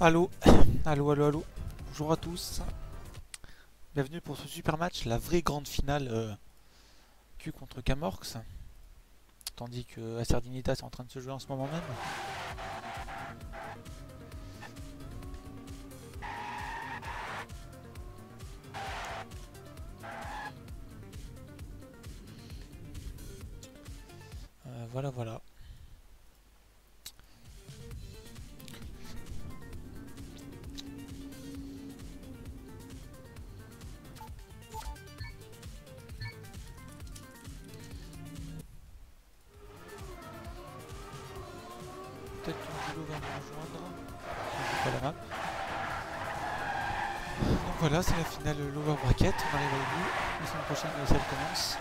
Allô, allô, allô, allô. Bonjour à tous. Bienvenue pour ce super match, la vraie grande finale euh, Q contre Camorx. Tandis que Sardinita est en train de se jouer en ce moment même. Voilà, c'est la finale Lower Bracket. On arrive au bout. La semaine prochaine, salle commence.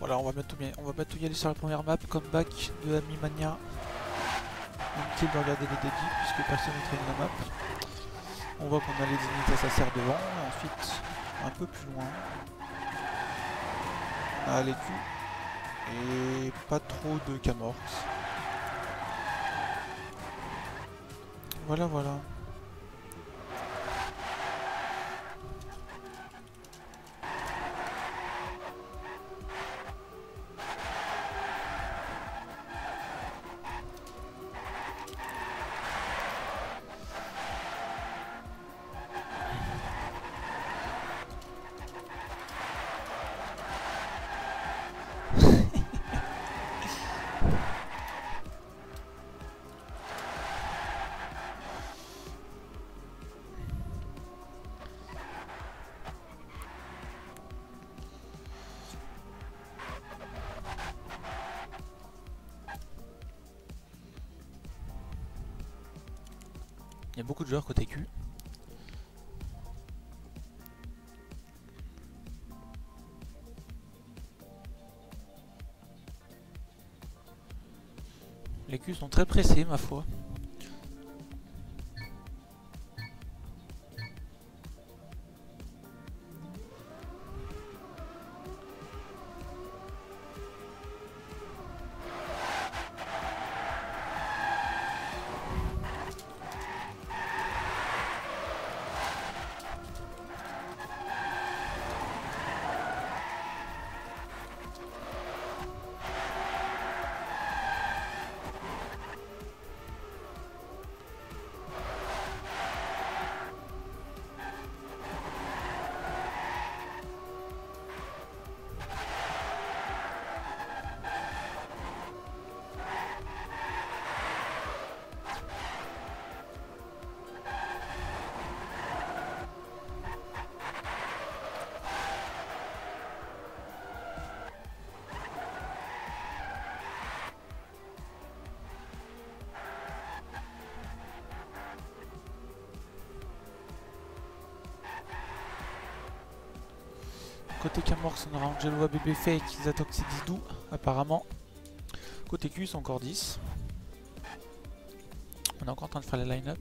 Voilà, on va bientôt, bien- on va bientôt y aller sur la première map, comeback de Amimania. Inutile de regarder les dédits puisque personne ne traîne la map. On voit qu'on a les unités à serre devant, et ensuite un peu plus loin. On a les Q et pas trop de Camorx. Voilà, voilà. Côté. Les Q sont très pressés, ma foi. Côté Camorx, on aura Angelo ABB Fake, Zatox et Didou, apparemment. Côté Q, sont encore 10. On est encore en train de faire la line-up.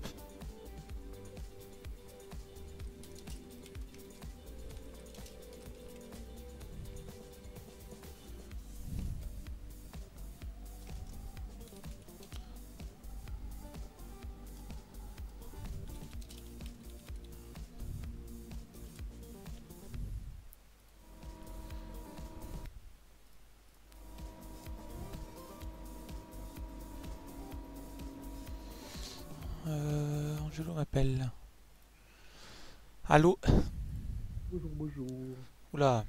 Angelo m'appelle. Allô Bonjour, bonjour. Oula.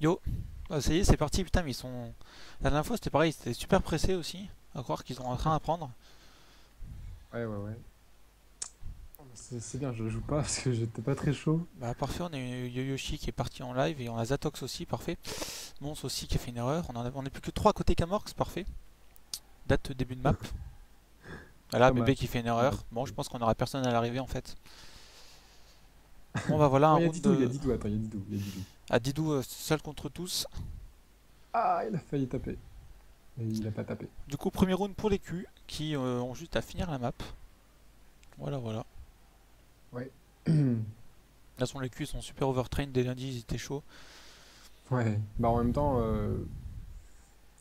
Yo. Ah, ça y est, c'est parti, putain, mais ils sont... La dernière fois, c'était pareil, c'était super pressé aussi. À croire qu'ils sont en train d'apprendre. Ouais, ouais, ouais. C'est c'est bien, je joue pas parce que j'étais pas très chaud. Bah parfait, on a eu Yoyoshi qui est parti en live et on a Zatox aussi, parfait. Mons aussi qui a fait une erreur. On en a, on est plus que 3 côté Camorx, parfait. Date début de map. Voilà, Pas bébé qui fait une erreur. Bon, je pense qu'on aura personne à l'arrivée en fait. Bon bah voilà un round Didou, il y a de... Didou, attends, il y a Didou, il y a Didou. à Didou euh, seul contre tous. Ah, il a failli taper. Et il a pas tapé. Du coup, premier round pour les Q qui euh, ont juste à finir la map. Voilà, voilà. ouais, De toute façon, les Q ils sont super overtrained dès lundi, ils étaient chauds. bah en même temps, euh,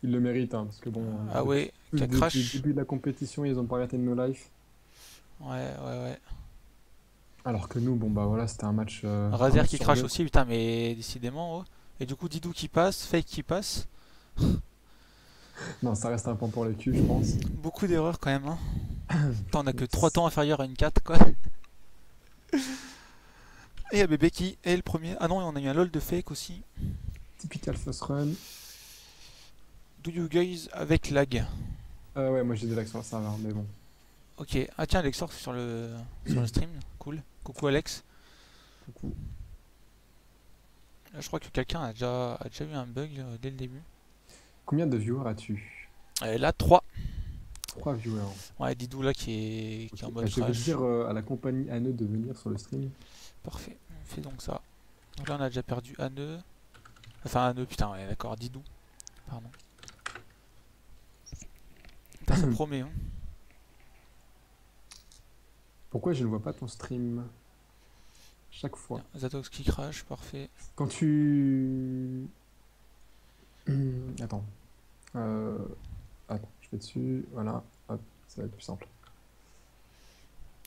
il le mérite, hein, parce que bon. Ah ouais, depuis, qui a depuis crash. le début de la compétition, ils ont pas arrêté de no life. Ouais, ouais, ouais. Alors que nous, bon bah voilà, c'était un match. euh, Razer qui crache aussi, putain, mais décidément. oh. Et du coup, Didou qui passe, Fake qui passe. Non, ça reste un point pour les culs, je pense. Beaucoup d'erreurs quand même. Hein. On a que 3 temps inférieurs à une 4 quoi. Et il y a bébé qui est le premier. Ah non, on a eu un lol de fake aussi. Typical first run. Do you guys avec lag? Euh, ouais, moi j'ai des lags sur le serveur, mais bon. Ok. Ah tiens, Alex sort sur le, sur le stream. Cool. Coucou Alex. Coucou. Là, je crois que quelqu'un a déjà, a déjà eu un bug euh, dès le début. Combien de viewers as-tu? Et là, 3. 3 viewers. Ouais, Didou là qui est, qui est en mode bah, je vais dire euh, à la compagnie Anne de venir sur le stream. Parfait, on fait donc ça. Donc là on a déjà perdu nœud. Enfin nœud, putain, ouais, d'accord, Didou. Pardon. Putain, ça promet, hein. Pourquoi je ne vois pas ton stream chaque fois Tiens, Zatox qui crash, parfait. Quand tu... Attends. Euh... Attends, je vais dessus. Voilà. Hop, ça va être plus simple.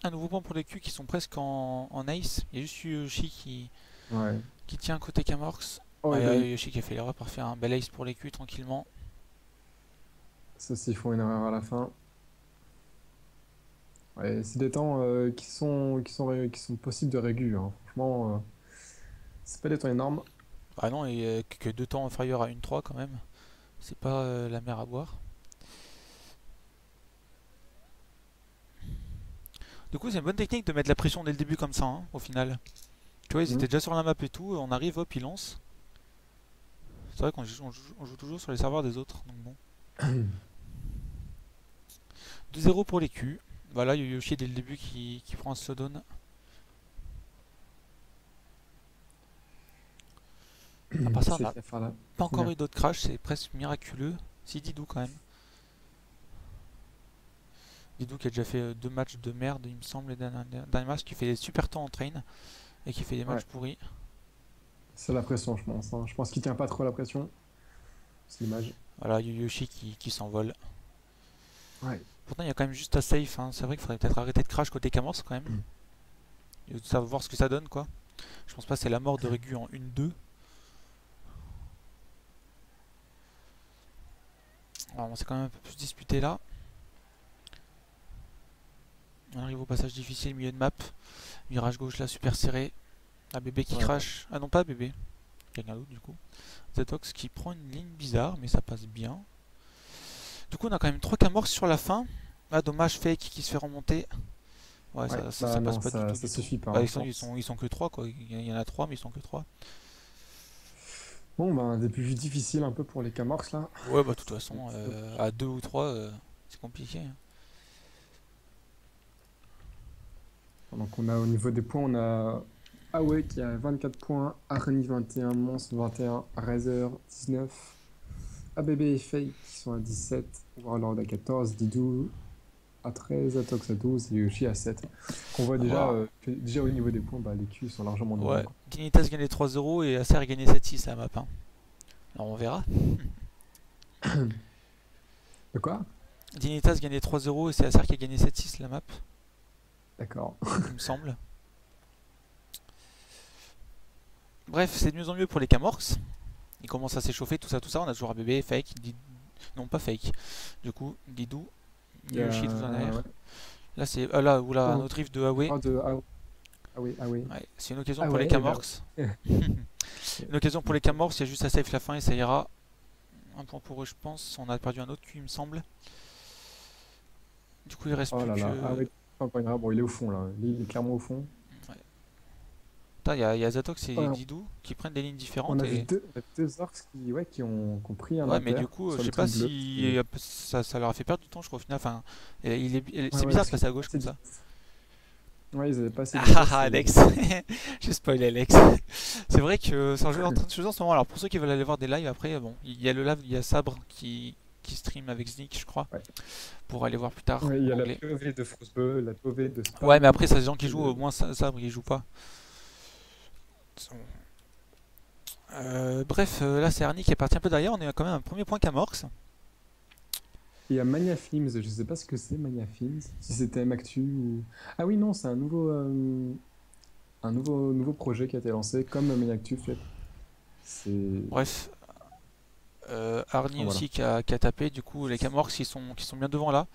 Un nouveau point pour les Q qui sont presque en, en ace. Il y a juste Yoshi qui, Ouais. qui tient côté Camorx. Oh, ben, ouais, Yoshi qui a fait l'erreur, parfait. Un bel ace pour les Q tranquillement. Ça, s'ils font une erreur à la fin. Ouais, c'est des temps euh, qui sont, qui sont, qui sont possibles de régu. hein. Franchement, euh, c'est pas des temps énormes. Ah non, et euh, que deux temps inférieurs à une 3 quand même. C'est pas la mer à boire. Du coup, c'est une bonne technique de mettre la pression dès le début comme ça, hein, au final. Tu vois, ils Mhm. étaient déjà sur la map et tout, on arrive, hop, ils lancent. C'est vrai qu'on joue, on joue- on joue toujours sur les serveurs des autres, donc bon. 2-0 pour les Q. Voilà, Yoshi dès le début qui, qui prend un part ça, là. pas encore Ouais. eu d'autres crashs, c'est presque miraculeux. Si Didou quand même. Didou qui a déjà fait euh, deux matchs de merde, il me semble, les derniers, derniers matchs, qui fait des super temps en train et qui fait des matchs Ouais. pourris. C'est la pression, je pense. hein. Je pense qu'il tient pas trop la pression. C'est dommage. Voilà, Yoshi qui, qui s'envole. Ouais. Pourtant, il y a quand même juste à safe. hein. C'est vrai qu'il faudrait peut-être arrêter de crash côté Camors quand même. Mm. Et de savoir ce que ça donne, quoi. Je pense pas que c'est la mort de Régu en 1-2. Alors, on s'est quand même un peu plus disputé là. On arrive au passage difficile, milieu de map. Virage gauche là, super serré. Un bébé qui Ouais. crash. Ah non, pas bébé. Quelqu'un d'autre du coup. Zetox qui prend une ligne bizarre, mais ça passe bien. Du coup, on a quand même 3 camors sur la fin. Ah, dommage, fake qui se fait remonter. Ouais, ça, Ouais, ça, bah ça passe non, pas ça- du tout. ça du tout. suffit pas, Bah, ils, sont, ils, pense. sont, ils sont que 3 quoi. Il y en a 3, mais ils sont que 3. Bon, ben, un début difficile un peu pour les Camorx là. Ouais, bah, de toute façon, euh, à 2 ou 3, c'est compliqué. hein. Donc, on a au niveau des points, on a Awe qui a 24 points, Arni 21, Mons 21, Razer 19, ABB et Fake qui sont à 17, Warlord à 14, Didou à 13, Atox à 12 et Yoshi à 7. On voit déjà, Wow. euh, que déjà au niveau des points, bah, les Q sont largement devant. Ouais, quoi. Dignitas gagnait 3-0 et Acer gagnait 7-6 la map. hein. Alors on verra. De quoi? Dignitas gagnait 3-0 et c'est Acer qui a gagné 7-6 la map, D'accord. il me semble. Bref, c'est de mieux en mieux pour les Camorx. Ils commencent à s'échauffer, tout ça, tout ça. On a toujours ABB, Fake, Did- non pas Fake. Du coup, Didou, Il Yoshi tout en arrière. ouais. Là, c'est euh, là où là, un Oh. riff de Huawei. Ah, de... ah, ah oui, ah oui. Ouais, c'est une occasion Ah pour ouais, les Camorks. une occasion pour les Camorks, il y a juste à save la fin et ça ira. Un point pour eux, je pense. On a perdu un autre cul, il me semble. Du coup, il reste Oh plus là que. là. Ah oui. Bon, il est au fond là. Il est clairement au fond. Il y y a Zatox et. Didou qui prennent des lignes On différentes. a et- on a vu deux orcs qui, ouais, qui, ont, qui ont pris un Ouais, mais du coup, je sais pas si ça, ça leur a fait perdre du temps, je crois, au final. Enfin, et il est, il- Ouais, c'est ouais, bizarre de passer à gauche comme ça. Ouais, ils avaient pas assez Ah ah, et- Alex J'ai spoilé Alex. c'est vrai que c'est un jeu en train de se jouer en ce moment. Alors, pour ceux qui veulent aller voir des lives après, bon, il y a le live, il y a Sabre qui, qui stream avec Sneak, je crois, Ouais. pour aller voir plus tard. Ouais, il y a la. POV de Frostbeu, la POV de. Ouais, mais après, c'est des gens qui Et jouent, au moins Sa- Sabre, il joue pas. Euh, bref, euh, là c'est Arnie qui est parti un peu derrière. On est quand même à un premier point Camorx. Il y a Mania Films, je sais pas ce que c'est Mania Films, si c'était Mactu ou... Ah oui, non, c'est un nouveau, euh, un nouveau, nouveau projet qui a été lancé, comme Maniactu fait. C'est... Bref, euh, Arnie Ah, voilà. aussi qui a, qui a tapé. Du coup, les Camorx qui sont, qui sont bien devant là.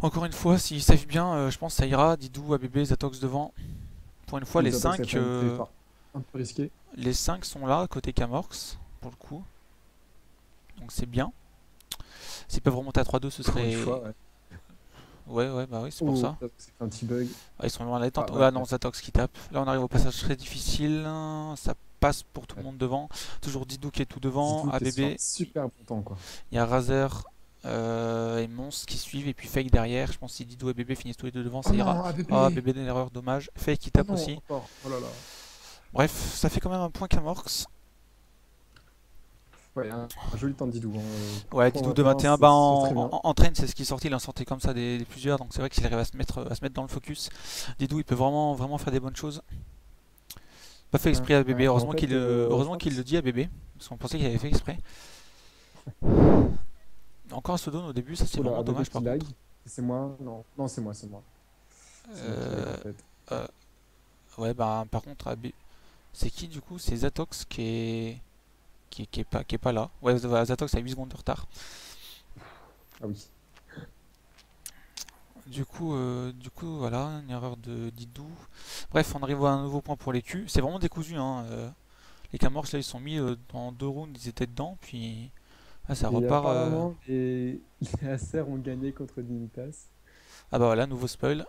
Encore une fois, s'ils savent bien, euh, je pense que ça ira. Didou, ABB, Zatox devant. Pour une fois, les attaques, ça 5 fait un peu risqué. les cinq sont là, côté Camorx, pour le coup. Donc c'est bien. S'ils peuvent remonter à 3-2, ce serait. fois, ouais. Ouais, ouais, bah oui, c'est pour Oh, ça. C'est un petit bug. Ah, ils sont loin de la détente. Ah, ouais, ouais. non, Zatox qui tape. Là, on arrive au passage très difficile. Ça passe pour tout le Ouais. monde devant. Toujours Didou qui est tout devant. ABB. Super temps, quoi. Il y a Razer euh, et Mons qui suivent. Et puis Fake derrière. Je pense que si Didou et BB finissent tous les deux devant, ça Oh ira. non, ABB Ah, BB d'une erreur, dommage. Fake qui Oh tape non, aussi. encore. Oh là là. Bref, ça fait quand même un point Camorx. Ouais, un, un joli temps de Didou. hein. Ouais, Didou de point, 21, c'est- bah en, en- en train, c'est ce qui est sorti, il en sortait comme ça des, des plusieurs, donc c'est vrai qu'il arrive à se mettre à se mettre dans le focus. Didou, il peut vraiment vraiment faire des bonnes choses. Pas fait exprès à bébé, en heureusement fait, qu'il euh, heureusement je qu'il le dit à bébé, parce qu'on pensait qu'il avait fait exprès. Encore un Sodone au début, ça c'est vraiment dommage par contre. C'est moi? Non, non c'est moi, c'est moi. C'est moi qui lag, Euh, en fait. ouais, bah par contre, AB c'est qui du coup? C'est Zatox qui est... Qui, est- qui est pas, qui est pas là. Ouais, Zatox a 8 secondes de retard. Ah oui. Du coup, euh, du coup, voilà, une erreur de Didou. Bref, on arrive à un nouveau point pour les culs. C'est vraiment décousu, hein. euh, les Camorks, là, ils sont mis euh, dans deux rounds, ils étaient dedans, puis ah, ça Et repart. euh, apparemment, les... les Acer ont gagné contre Dignitas. Ah bah voilà, nouveau spoil.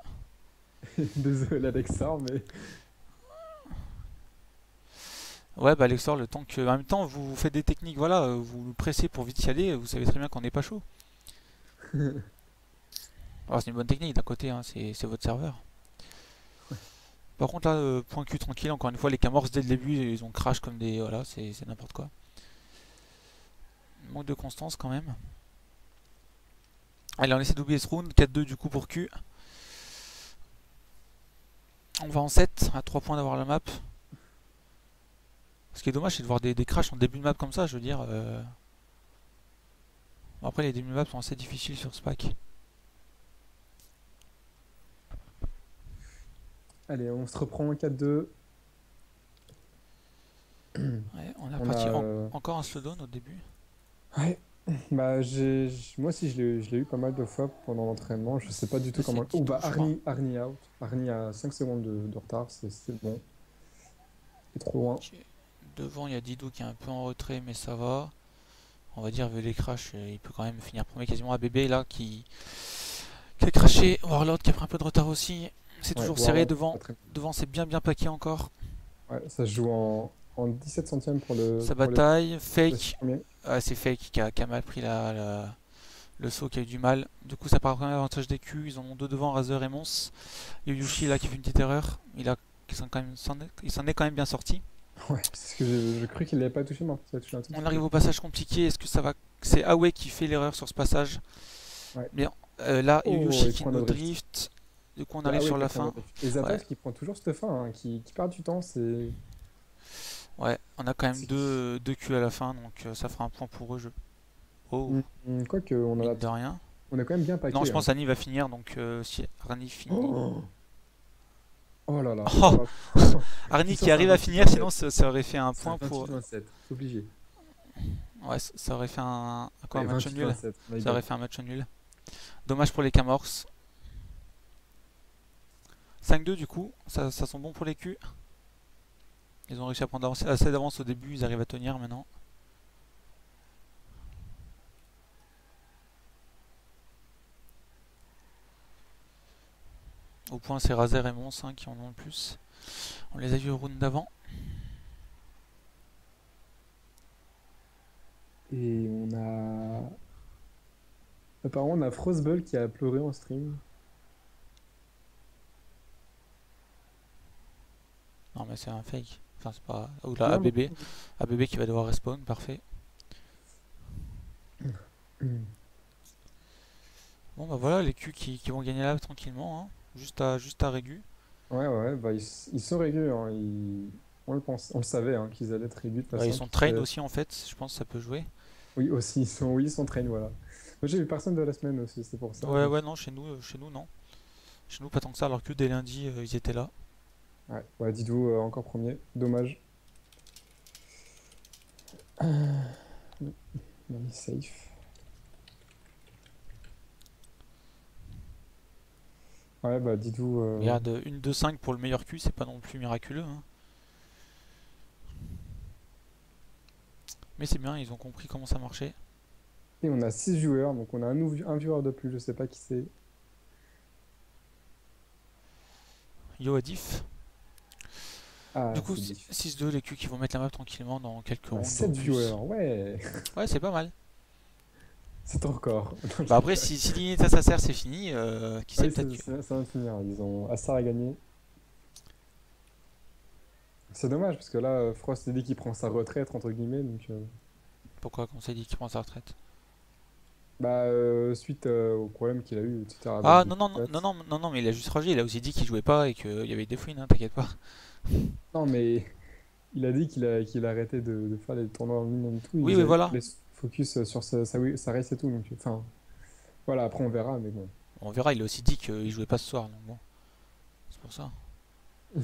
Désolé Alexar, mais Ouais, bah Alexor, le temps que. En même temps, vous faites des techniques, voilà, euh, vous le pressez pour vite y aller, vous savez très bien qu'on n'est pas chaud. Alors, c'est une bonne technique d'un côté, hein, c'est c'est votre serveur. Par contre, là, euh, point Q tranquille, encore une fois, les Camorks dès le début, ils ont crash comme des. Voilà, c'est c'est n'importe quoi. Manque de constance quand même. Allez, on essaie d'oublier ce round. 4-2 du coup pour Q. On va en 7, à 3 points d'avoir la map. Ce qui est dommage, c'est de voir des, des crashs en début de map comme ça, je veux dire. euh. Bon, après, les débuts de map sont assez difficiles sur ce pack. allez, on se reprend en 4-2. Ouais, on est On reparti. a, En- euh, encore un slowdown au début. Ouais. Bah, j'ai, moi aussi, je l'ai, eu pas mal de fois pendant l'entraînement. Je sais pas du tout C'est comment. Oh, bah. Arnie, Arnie out. Arnie a 5 secondes de, de retard, c'est, c'est bon. Il est trop loin. Devant, il y a Didou qui est un peu en retrait, mais ça va. On va dire, vu les crashs, euh, il peut quand même finir premier quasiment à bébé là qui, qui a craché. Warlord qui a pris un peu de retard aussi. C'est toujours serré devant. très- Devant, c'est bien bien paqué encore. Ouais, ça se joue en, en 17 centièmes pour le. Pour les- bataille. le Fake. Ah, c'est Fake qui a, qui a mal pris la, la- le saut, qui a eu du mal. Du coup, ça part quand même avantage des culs. Ils en ont deux devant, Razer et Mons. Il y a Yushi là qui fait une petite erreur. Il, a, il s'en est quand même bien sorti. Ouais, parce que je cru qu'il l'avait pas touché, mais a touché un On arrive au passage compliqué. Est-ce que ça va C'est Huawei qui fait l'erreur sur ce passage. Ouais. Mais euh, là, Oh, Yushi il qui nous drift. Du coup, on Ah arrive ouais, sur la fin. Et Ouais. qui prend toujours cette fin, hein, qui, qui perd du temps, c'est. Ouais, on a quand même deux, deux culs à la fin, donc euh, ça fera un point pour eux. Je... Oh, Mm, Quoique, on a, de rien. on a quand même bien paqué. Non, je hein. pense Annie va finir, donc euh, si Arnie finit. Oh, Oh là là. Oh. Oh. Arnie qui arrive à finir, 28, sinon ça, ça aurait fait un point pour. 28-27, c'est obligé. Ouais, ça ça aurait fait un, quoi, un match 28-27, nul. Ça aurait fait un match nul. Dommage pour les Camorks. 5-2 du coup, ça, ça sent bon pour les culs. Ils ont réussi à prendre assez d'avance au début, ils arrivent à tenir maintenant. Au point c'est Razer et Mons hein, qui en ont le plus. On les a vus au round d'avant. Et on a... Apparemment on a Frostbull qui a pleuré en stream. Non mais c'est un fake. Enfin c'est pas... Ou là ABB. ABB qui va devoir respawn, parfait. bon bah voilà les Q qui, vont gagner là tranquillement. Hein. Juste à, juste à Régu. Ouais, ouais, bah, ils, sont Régu. Hein. On le pense, on le savait hein, qu'ils allaient être Régu. ils sont train aussi en fait, je pense que ça peut jouer. Oui, aussi, ils sont, oui, ils sont train, voilà. Moi j'ai vu personne de la semaine aussi, c'est pour ça. Ouais, ouais, non, chez nous, euh, chez nous, non. Chez nous, pas tant que ça, alors que dès lundi, euh, ils étaient là. Ouais, ouais Didou euh, encore premier, dommage. Non, safe. Ouais, bah Didou. Euh... Regarde, une 2-5 pour le meilleur cul, c'est pas non plus miraculeux. Hein. Mais c'est bien, ils ont compris comment ça marchait. Et on a 6 joueurs, donc on a un, un viewer de plus, je sais pas qui c'est. Yo Adif. Ah, du coup, 6-2, les culs qui vont mettre la map tranquillement dans quelques rondes. 7 viewers, ouais. Ouais, c'est pas mal. C'est ton record. bah après, si, si l'unité ça sert, c'est fini. Euh, qui sait peut-être. Ça, va finir. Ils ont Assar à gagner. C'est dommage parce que là, Frost dit qu'il prend sa retraite entre guillemets. Donc, euh... Pourquoi qu'on s'est dit qu'il prend sa retraite? Bah euh, suite au problème qu'il a eu, etc. Ah non non non, non non non non mais il a juste ragé. Il a aussi dit qu'il jouait pas et qu'il y avait des fouines. Hein, T'inquiète pas. Non mais il a dit qu'il a qu'il a arrêté de, de, faire les tournois en ligne et tout. Oui oui voilà focus sur sa, sa, race et tout. Donc, enfin, voilà, après on verra, mais bon. On verra, il a aussi dit qu'il jouait pas ce soir, donc bon. C'est pour ça.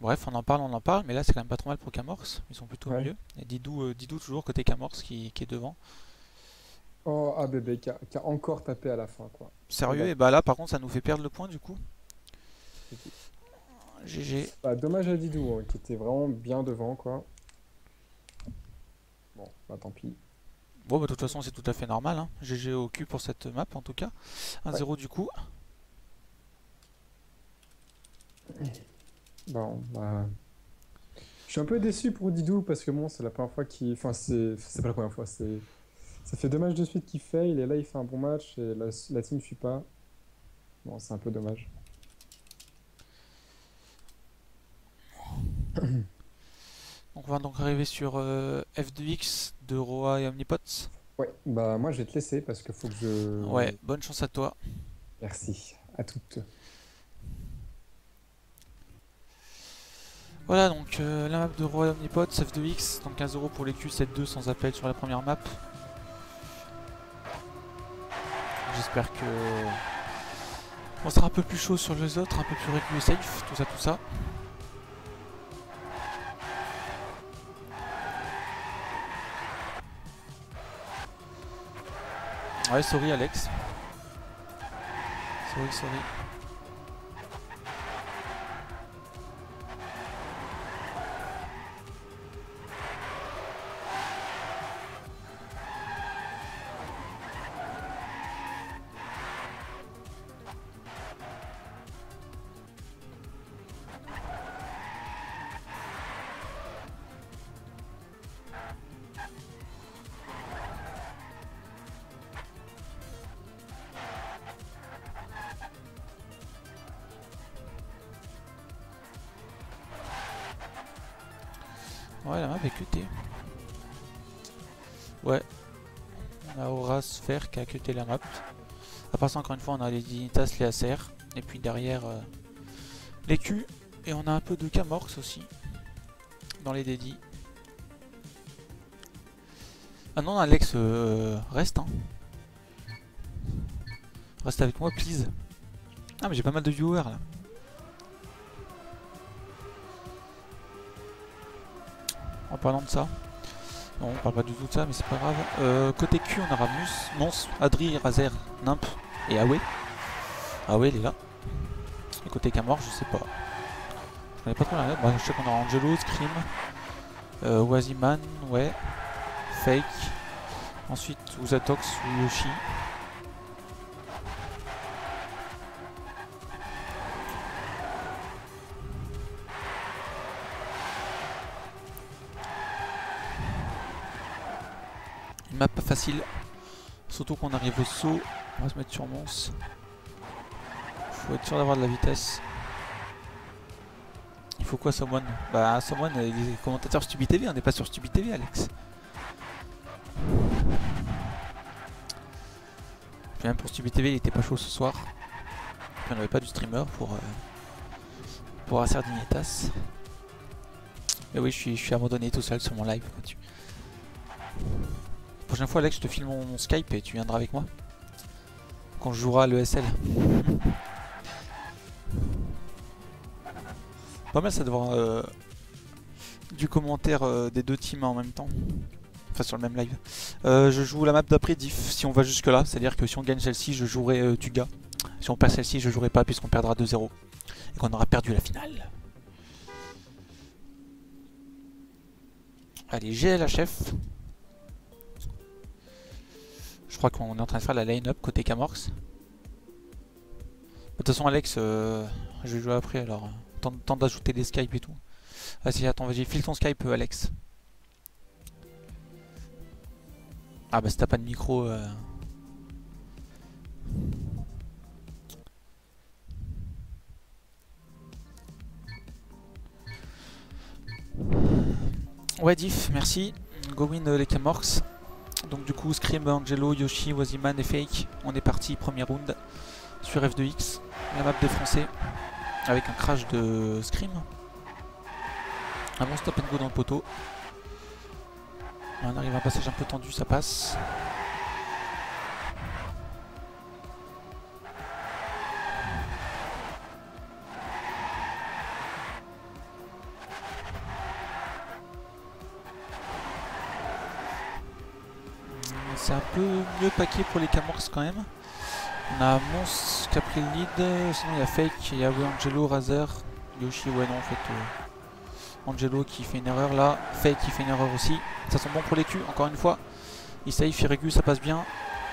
Bref, on en parle, on en parle, mais là c'est quand même pas trop mal pour Camorce. Ils sont plutôt mieux. Et Didou, euh, Didou toujours côté Camorce qui, qui, est devant. Oh, ah bébé, qui a, encore tapé à la fin, quoi. Sérieux, et bah là par contre ça nous fait perdre le point du coup. GG. Bah, dommage à Didou, hein, qui était vraiment bien devant, quoi. Bon, bah tant pis. Bon, bah de toute façon, c'est tout à fait normal. Hein. GG au cul pour cette map en tout cas. 1-0 du coup. Bon, bah. Je suis un peu déçu pour Didou parce que bon, c'est la première fois qu'il. Enfin, c'est pas la première fois, c'est. Ça fait deux matchs de suite qu'il fail et là il fait un bon match et la, la team ne suit pas. Bon, c'est un peu dommage. On va donc arriver sur euh, F2X de Roa et Omnipots. Ouais, bah moi je vais te laisser parce qu'il faut que je. Ouais, bonne chance à toi. Merci, à toutes. Voilà donc euh, la map de Roa et Omnipots, F2X, donc 15 euros pour les Q, 7-2 sans appel sur la première map. J'espère que on sera un peu plus chaud sur les autres, un peu plus régulier et safe, tout ça, tout ça. Ouais, sorry Alex. Sorry, sorry. Ouais, la map est cuté. Ouais. On a Aura Sphère qui a cuté la map. Part ça, encore une fois, on a les Dignitas, les ACR. Et puis derrière, euh, les Q. Et on a un peu de Camorx aussi. Dans les dédits. Ah non, Alex, euh, reste. Hein. Reste avec moi, please. Ah, mais j'ai pas mal de viewers là. Parlant de ça. Non, on parle pas du tout de ça, mais c'est pas grave. Euh, côté Q, on aura Mus, Mons, Adri, Razer, Nimp et Awe. Awe, il est là. Et côté Camor, je sais pas. Je. Bah, je sais qu'on a Angelo, Scream, euh, Waziman, ouais, Fake. Ensuite, Uzatox Yoshi. Une map pas facile. Surtout qu'on arrive au saut. On va se mettre sur Mons. Faut être sûr d'avoir de la vitesse. Il faut quoi Someone? Bah Someone, les commentateurs Stupid TV, on n'est pas sur Stupid TV Alex. Même pour Stupid TV il était pas chaud ce soir. Puis on n'avait pas du streamer pour, euh, pour Acer Dignitas. Mais oui je suis, abandonné tout seul sur mon live. Prochaine fois Alex je te filme mon Skype et tu viendras avec moi. Quand je jouerai à l'ESL. Pas mal ça de voir euh, du commentaire euh, des deux teams en même temps. Enfin sur le même live. Euh, je joue la map d'après diff si on va jusque là. C'est-à-dire que si on gagne celle-ci, je jouerai Tuga. Si on perd celle-ci, je jouerai pas puisqu'on perdra 2-0. Et qu'on aura perdu la finale. Allez, GLHF. Crois qu'on est en train de faire la line-up côté Camorx. De toute façon, Alex, je vais jouer après alors. Temps d'ajouter des Skype et tout. Vas-y, attends, vas-y, file ton Skype, euh, Alex. Ah bah si t'as pas de micro... Euh... Ouais diff, merci. Go win euh, les Camorx. Donc du coup Scream, Angelo, Yoshi, Waziman et Fake. On est parti, premier round sur F2X. La map Français avec un crash de Scream. Un bon stop and go dans le poteau. On arrive à un passage un peu tendu, ça passe. Peu mieux paqué pour les Camorx quand même. On a Mons qui a pris le lead, sinon il y a Fake, il y a Angelo, Razer, Yoshi, ouais non en fait euh, Angelo qui fait une erreur là, Fake qui fait une erreur aussi. Ça sent bon pour les culs, encore une fois. Isaïf, Firigu, ça passe bien.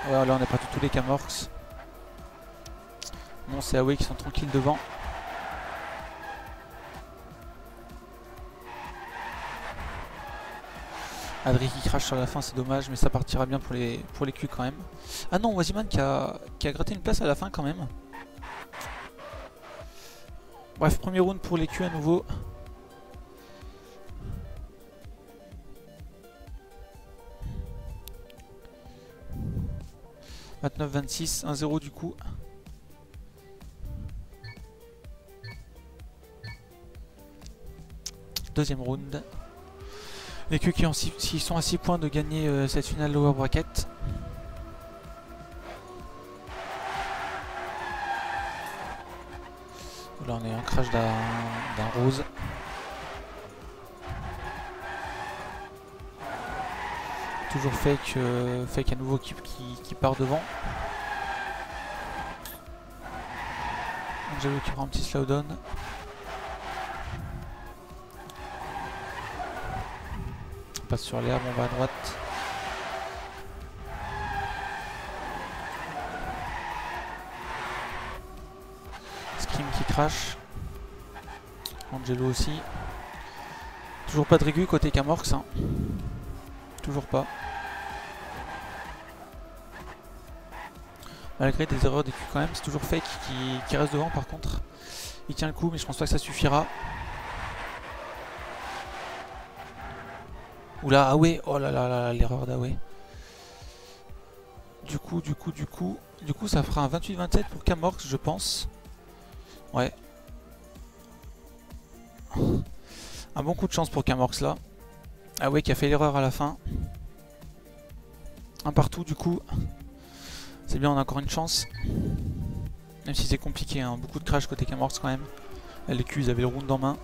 Ouais, là on a perdu tous les Camorx. Mons et Awe qui sont tranquilles devant. Adri qui crache sur la fin, c'est dommage, mais ça partira bien pour les, pour les culs quand même. Ah non, Waziman qui a, qui a gratté une place à la fin quand même. Bref, premier round pour les culs à nouveau. « 29-26, 1-0 du coup. Deuxième round. Les Q qui sont à 6 points de gagner euh, cette finale lower bracket. Là on est un crash d'un rose. Toujours fake, euh, fake à nouveau qui, qui, part devant. Angelo qui prend un petit slowdown. Sur l'herbe, on va à droite. Scream qui crash. Angelo aussi. Toujours pas de régu côté Camorx. Hein. Toujours pas. Malgré des erreurs des quand même, c'est toujours Fake qui reste devant par contre. Il tient le coup mais je pense pas que ça suffira. Oula, Awe, oh là là là, l'erreur d'Awe. Du coup, du coup, du coup, du coup, ça fera un 28-27 pour Camorx, je pense. Ouais. Un bon coup de chance pour Camorx là. Awe qui a fait l'erreur à la fin. Un partout, du coup. C'est bien, on a encore une chance. Même si c'est compliqué, hein. beaucoup de crash côté Camorx quand même. LQ, ils avaient le round en main.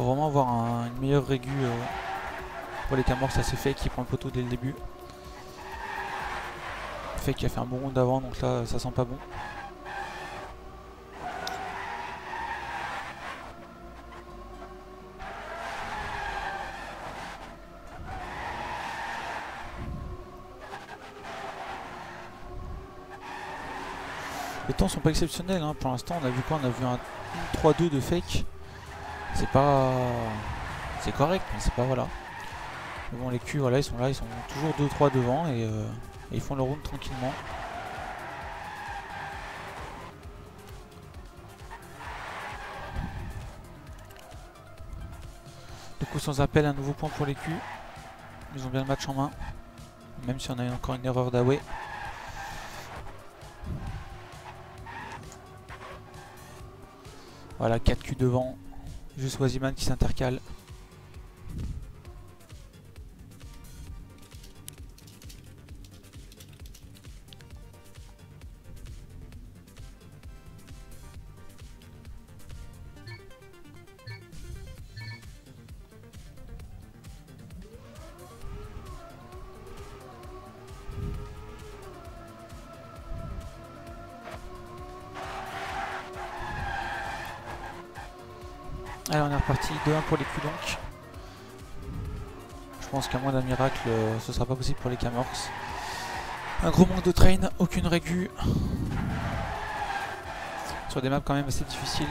Faut vraiment avoir une meilleure régu euh, pour les Camors, ça c'est fait qui prend le poteau dès le début. Fait qui a fait un bon round avant donc là ça sent pas bon. Les temps sont pas exceptionnels hein. pour l'instant on a vu quoi? On a vu un 3-2 de fake c'est pas... C'est correct, mais c'est pas... Voilà. Bon, les culs, voilà, ils sont là. Ils sont toujours 2-3 devant et, euh, ils font le round tranquillement. Du coup, sans appel, un nouveau point pour les culs. Ils ont bien le match en main. Même si on a eu encore une erreur d'Away. Voilà, 4 Q devant. Juste Waziman qui s'intercale. Reparti 2-1 pour les Q donc. Je pense qu'à moins d'un miracle, euh, ce sera pas possible pour les Camorx. Un gros manque de train, aucune régu. Sur des maps quand même assez difficiles.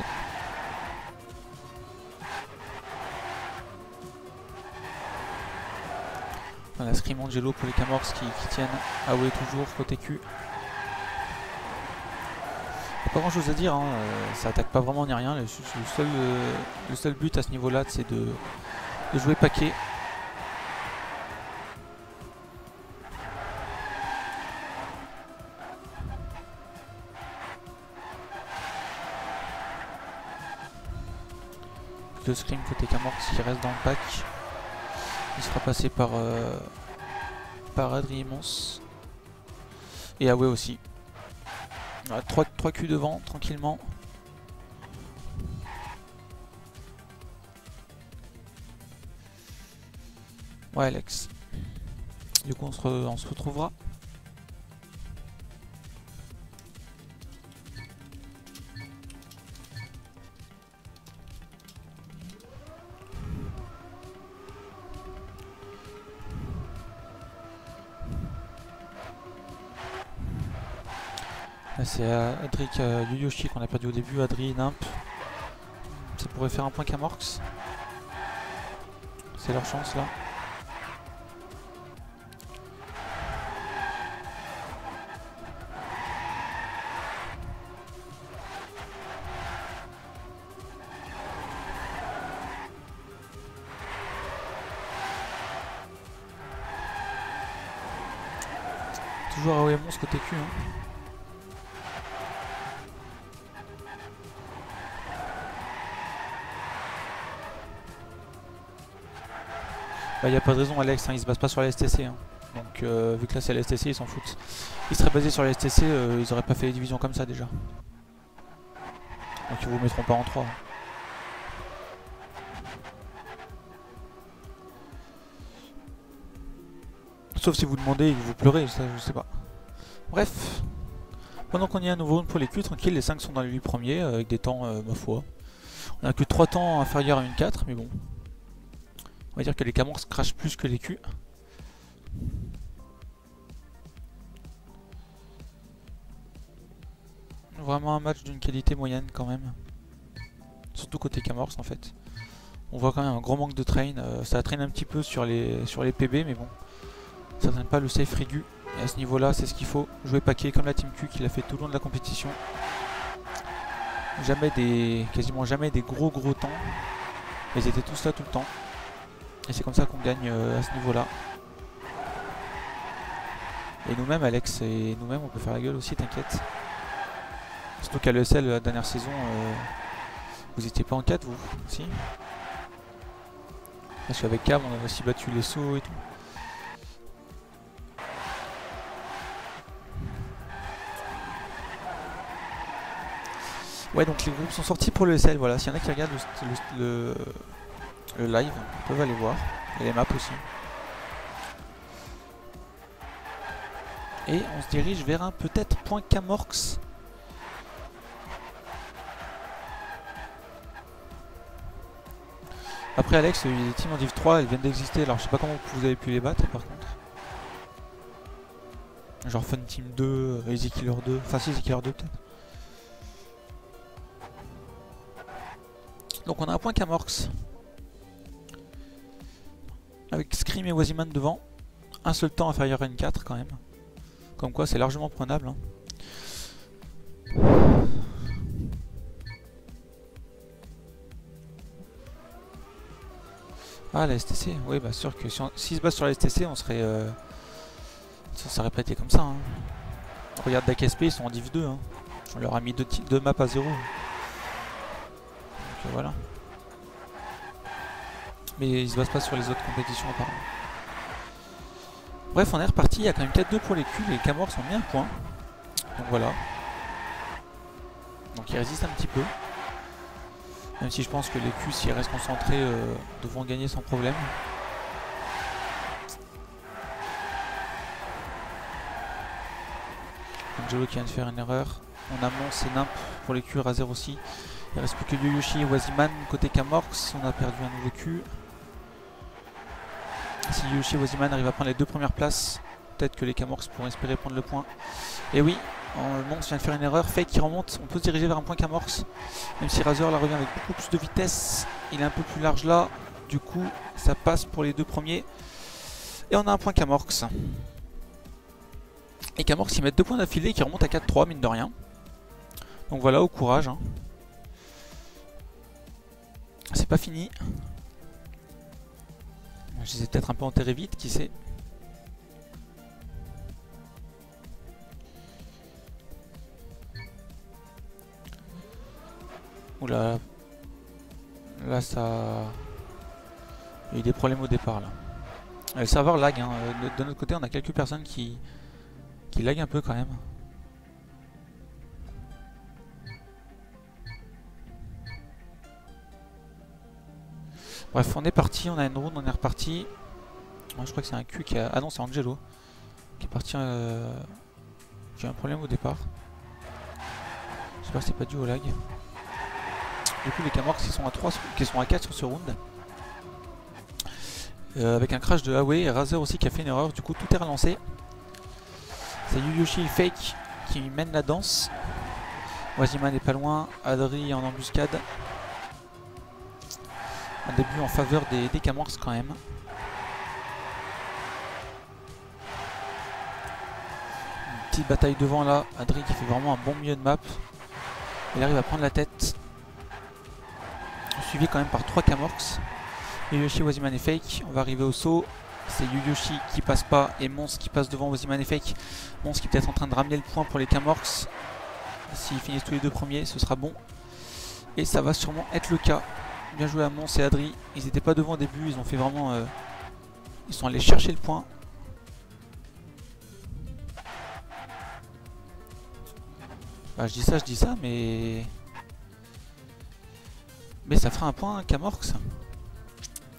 On a Scream Angelo pour les Camorx qui, tiennent. Away toujours, côté Q. Pas grand chose à dire, hein. euh, ça attaque pas vraiment ni rien. Le, seul, euh, le seul but à ce niveau-là, c'est de, jouer paquet. Le Scream côté Camorx qui reste dans le pack. Il sera passé par, euh, par. Et Away aussi. 3, 3 Q devant, tranquillement. Ouais Alex. Du coup on se, on se retrouvera. C'est Adric euh, Yuyoshi qu'on a perdu au début, Adri Nimp. Ça pourrait faire un point Camorx. C'est leur chance là. Toujours à OMOS côté Q. Hein. Bah y a pas de raison Alex, hein, il se base pas sur la STC. Hein. Donc euh, vu que là c'est la STC, ils s'en foutent. Ils seraient basés sur la STC, euh, ils auraient pas fait les divisions comme ça déjà. Donc ils vous mettront pas en 3. Sauf si vous demandez et vous pleurez, ça je sais pas. Bref. Pendant qu'on y est à nouveau pour les Q, tranquille, les 5 sont dans les 8 premiers, euh, avec des temps, ma foi. On a que 3 temps inférieurs à une 4, mais bon, on va dire que les Camorx crachent plus que les culs. Vraiment un match d'une qualité moyenne quand même. Surtout côté Camorx en fait. On voit quand même un gros manque de train. Euh, ça traîne un petit peu sur les, sur les PB mais bon. Ça traîne pas le safe rigu. Et à ce niveau là c'est ce qu'il faut. Jouer paquet comme la Team Q qui l'a fait tout le long de la compétition. Jamais des. quasiment jamais des gros gros temps. Ils étaient tous là tout le temps. Et c'est comme ça qu'on gagne euh, à ce niveau-là. Et nous-mêmes, Alex, et nous-mêmes, on peut faire la gueule aussi, t'inquiète. Surtout qu'à l'ESL, la dernière saison, euh, vous étiez pas en 4, vous Si? Parce qu'avec Cam, on a aussi battu les sauts et tout. Ouais, donc les groupes sont sortis pour l'ESL, voilà. S'il y en a qui regardent le le le live, ils peuvent aller voir. Et les maps aussi. Et on se dirige vers un peut-être point Camorx. Après Alex, les teams en Div 3, elles viennent d'exister, alors je sais pas comment vous avez pu les battre par contre. Genre Fun Team 2, euh, Easy Killer 2, enfin si Easy Killer 2 peut-être. Donc on a un point Camorx. Avec Scream et Waziman devant. Un seul temps inférieur à N4 quand même. Comme quoi c'est largement prenable. Hein. Ah la STC, oui bah sûr que si se base sur la STC on serait... Euh, ça serait pas été comme ça. Hein. Regarde DAKSP, ils sont en Div 2. Hein. On leur a mis deux, deux maps à 0. Donc euh, voilà. Mais ils se basent pas sur les autres compétitions apparemment. Bref, on est reparti. Il y a quand même 4-2 pour les culs. Les Camors sont mis un point. Donc voilà. Donc ils résistent un petit peu. Même si je pense que les culs, s'ils restent concentrés, euh, devront gagner sans problème. Angelo qui vient de faire une erreur. On a Mons et Nimp pour les Q, Razer aussi. Il reste plus que Yoyoshi et Waziman côté Camorx. On a perdu un nouveau Q. Si Yoyoshi et Waziman arrivent à prendre les deux premières places, peut-être que les Camorx pourront espérer prendre le point. Et oui, Mons vient de faire une erreur. Fake qui remonte. On peut se diriger vers un point Camorx. Même si Razer la revient avec beaucoup plus de vitesse. Il est un peu plus large là. Du coup, ça passe pour les deux premiers. Et on a un point Camorx. Et Camorx ils mettent deux points d'affilée qui remontent à 4-3 mine de rien. Donc voilà, au courage. Hein. C'est pas fini. Je les ai peut-être un peu enterrés vite, qui sait. Oula. Là, ça... Il y a eu des problèmes au départ, là. Le serveur lag. Hein. De, notre côté, on a quelques personnes qui, qui lag un peu quand même. Bref, on est parti, on a une round, on est reparti. je crois que c'est un Q qui a... Ah non, c'est Angelo. Qui est parti... Euh... J'ai un problème au départ. J'espère que c'est pas dû au lag. Du coup, les Camorx qui sont à 3, qui sont à 4 sur ce round. Euh, avec un crash de Huawei et Razer aussi qui a fait une erreur. Du coup, tout est relancé. C'est Yuyoshi Fake qui mène la danse. Wazima n'est pas loin. Adri en embuscade. Un début en faveur des, des quand même. Une petite bataille devant là. Adri qui fait vraiment un bon milieu de map. Il arrive à prendre la tête. Suivi quand même par 3 Camorx. Yuyoshi, Waziman et Fake. On va arriver au saut. C'est Yuyoshi qui passe pas et Mons qui passe devant Waziman et Fake. Mons qui est peut-être en train de ramener le point pour les Camorx. S'ils finissent tous les deux premiers, ce sera bon. Et ça va sûrement être le cas. Bien joué à Mons et Adri. Ils n'étaient pas devant au début, ils ont fait vraiment... Euh, ils sont allés chercher le point. Bah, je dis ça, je dis ça, mais... Mais ça fera un point Camorx.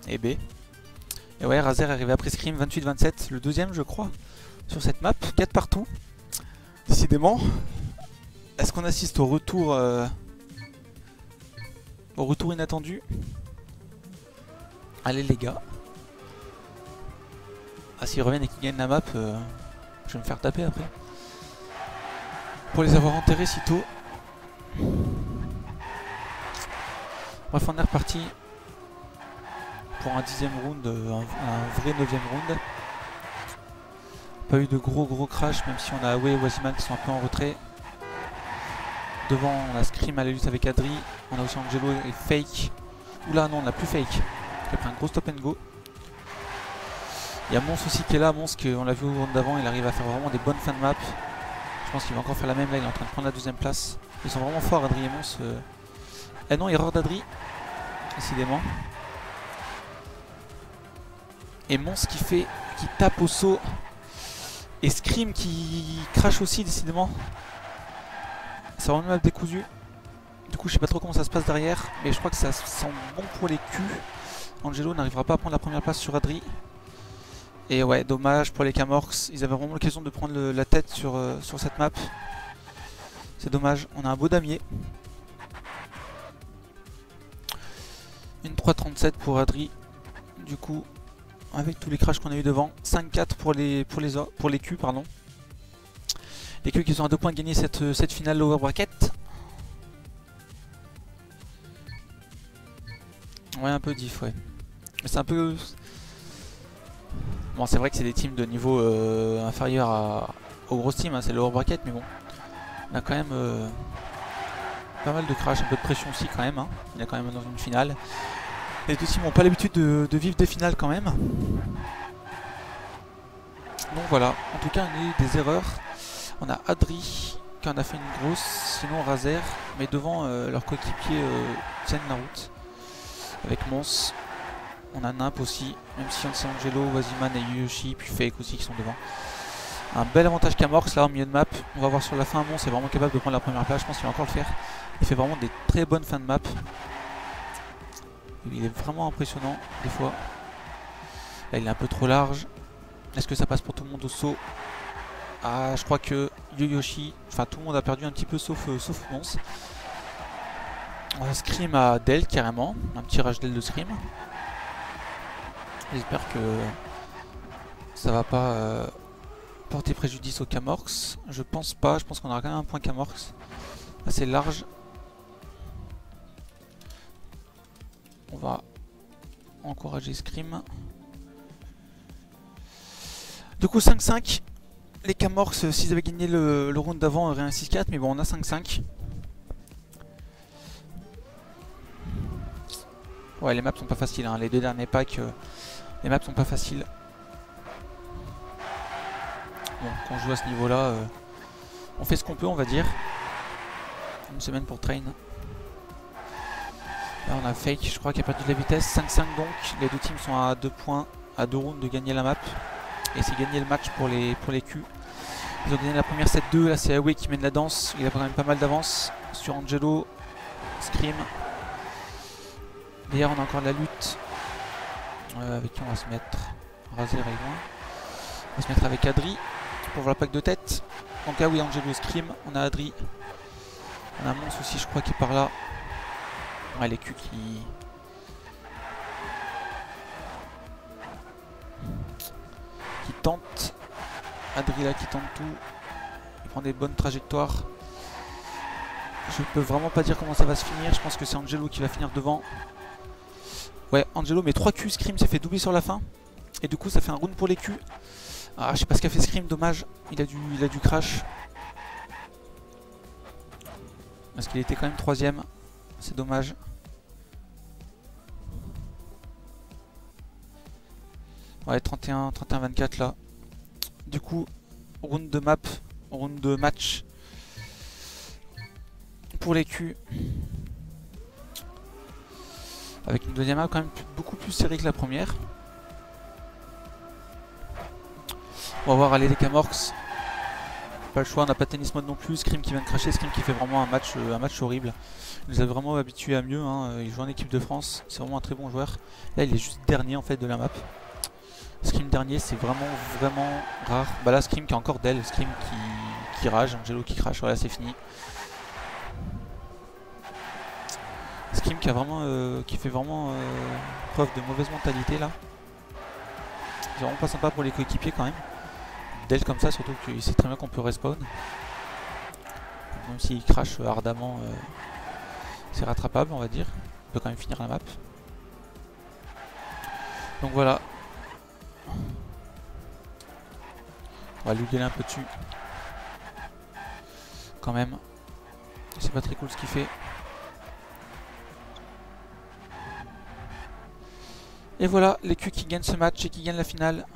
Et B. Et ouais, Razer est arrivé après Scream 28-27, le deuxième je crois, sur cette map. 4 partout. Décidément. Est-ce qu'on assiste au retour... Euh, au retour inattendu Allez les gars. Ah s'ils reviennent et qu'ils gagnent la map, euh, je vais me faire taper après. Pour les avoir enterrés si tôt. Bref on est reparti pour un dixième round, euh, un, vrai neuvième round. Pas eu de gros gros crash, même si on a Away et Waziman qui sont un peu en retrait. Devant, on a Scream à la lutte avec Adri. On a aussi Angelo et Fake. Oula, non, on n'a plus Fake. Qui a pris un gros stop and go. Il y a Mons aussi qui est là. Mons, on l'a vu au round d'avant, il arrive à faire vraiment des bonnes fins de map. Je pense qu'il va encore faire la même là, il est en train de prendre la deuxième place. Ils sont vraiment forts, Adri et Mons. Euh. Eh non, erreur d'Adri, décidément. Et Mons qui fait, qui tape au saut. Et Scream qui crache aussi décidément. C'est vraiment une map décousu. Du coup je sais pas trop comment ça se passe derrière. Mais je crois que ça sent bon pour les culs. Angelo n'arrivera pas à prendre la première place sur Adri. Et ouais, dommage pour les Camorx. Ils avaient vraiment l'occasion de prendre la tête sur, euh, sur cette map. C'est dommage. On a un beau damier. Une 3.37 pour Adri. Du coup, avec tous les crashs qu'on a eu devant. 5-4 pour les, pour, les, pour les Q, pardon. Les Q qui sont à deux points de gagner cette, cette finale lower bracket. Ouais, un peu diff, ouais. Mais c'est un peu... Bon, c'est vrai que c'est des teams de niveau euh, inférieur à... aux grosses teams, hein, c'est lower bracket, mais bon. On a quand même euh, pas mal de crash, un peu de pression aussi quand même. Hein. Il est quand même dans une finale. Les deux teams n'ont pas l'habitude de, vivre des finales quand même. Donc voilà, en tout cas on a eu des erreurs. On a Adri qui en a fait une grosse, sinon Razer, mais devant euh, leur coéquipier euh, tiennent la route. Avec Mons, on a Nimp aussi, même si on sait Angelo, Waziman et Yuyoshi, puis Fake aussi qui sont devant. Un bel avantage Camorx là au milieu de map. On va voir sur la fin, Mons est vraiment capable de prendre la première place, je pense qu'il va encore le faire. Il fait vraiment des très bonnes fins de map. Il est vraiment impressionnant des fois. Là il est un peu trop large. Est-ce que ça passe pour tout le monde au saut? Ah je crois que Yoyoshi, enfin tout le monde a perdu un petit peu sauf, euh, sauf Mons. On va Scream à Del carrément. Un petit rage Del de Scream. J'espère que ça va pas euh, porter préjudice au Camorx. Je pense pas, je pense qu'on aura quand même un point Camorx assez large. On va encourager Scream. Du coup 5-5. Les Camorx, euh, s'ils avaient gagné le, round d'avant, auraient un 6-4, mais bon on a 5-5. Ouais les maps sont pas faciles, hein. les deux derniers packs, euh, les maps sont pas faciles. Bon, quand on joue à ce niveau là, euh, on fait ce qu'on peut on va dire. Une semaine pour train. Là on a Fake, je crois qu'il a perdu de la vitesse. 5-5 donc, les deux teams sont à 2 points, à 2 rounds de gagner la map. Et c'est gagner le match pour les, pour les Q. Ils ont gagné la première 7-2, là c'est Away qui mène la danse. Il a quand même pas mal d'avance sur Angelo, Scream. D'ailleurs on a encore de la lutte. Euh, avec qui on va se mettre Razer est loin. On va se mettre avec Adri pour voir la pack de tête. Donc ah oui Angelo Scream, on a Adri. On a Mons aussi je crois qui est par là. Ouais, les Q qui... tente. Adrila qui tente tout. Il prend des bonnes trajectoires. Je peux vraiment pas dire comment ça va se finir. Je pense que c'est Angelo qui va finir devant. Ouais, Angelo met 3 Q, Scream s'est fait doubler sur la fin. Et du coup ça fait un round pour les Q. Ah, je sais pas ce qu'a fait Scream, dommage. Il a du, il a du crash. Parce qu'il était quand même troisième. C'est dommage. Ouais, 31, 31-24 là. Du coup, round de map, round de match pour les Q. Avec une deuxième map quand même beaucoup plus serrée que la première. On va voir aller les Camorx. Pas le choix, on n'a pas tennis mode non plus. Scream qui vient de cracher, Scream qui fait vraiment un match, euh, un match horrible. Il nous a vraiment habitué à mieux. Hein. Il joue en équipe de France, c'est vraiment un très bon joueur. Là, il est juste dernier en fait de la map. Scream dernier, c'est vraiment, vraiment rare. Bah là, Scream qui a encore d'elle, Scream qui, qui rage, Angelo qui crache, voilà, c'est fini. Scream qui, a vraiment, euh, qui fait vraiment euh, preuve de mauvaise mentalité là. C'est vraiment pas sympa pour les coéquipiers quand même. Del comme ça, surtout qu'il sait très bien qu'on peut respawn. Même s'il crache ardemment, euh, c'est rattrapable on va dire. On peut quand même finir la map. Donc voilà, On va lui gueuler un peu dessus. Quand même. C'est pas très cool ce qu'il fait. Et voilà, les Q qui gagnent ce match et qui gagnent la finale.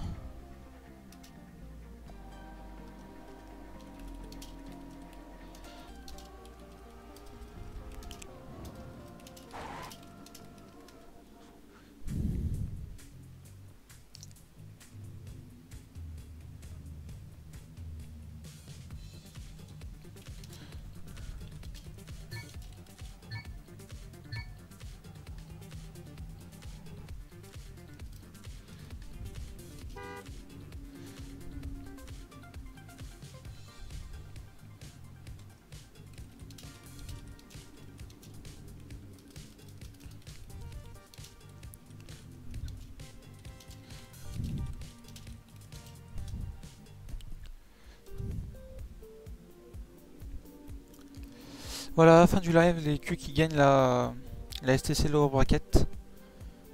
Voilà, fin du live, les Q qui gagnent la, la STC Lower Bracket.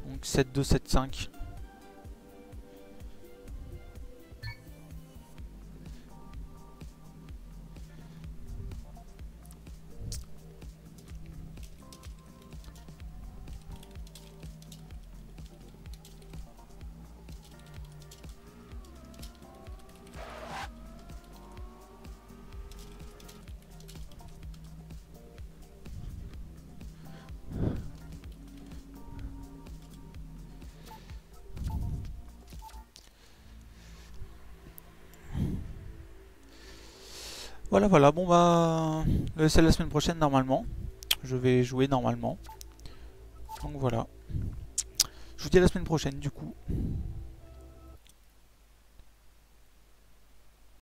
Donc 7-2, 7-5. Voilà. Bon, bah, c'est la semaine prochaine normalement. Je vais jouer normalement. Donc voilà. Je vous dis la semaine prochaine.